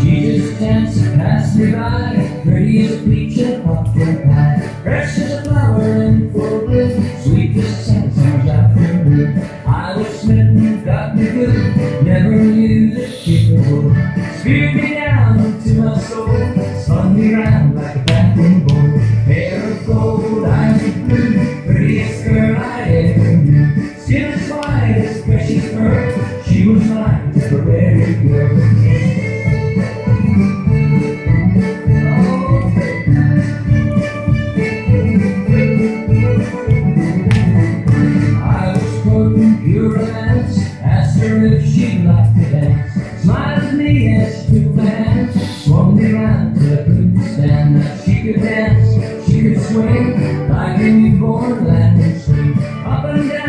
She just danced past me by, pretty as a peach and pumpkin pie, fresh as a flower in full bloom, sweet as Samson's afternoon. I was smitten, got me good, never knew that she could hold. Speared me down to my soul, spun me round like a vacuum bowl. Hair of gold, eyes of blue, prettiest. swing, climbing before landing straight up and down.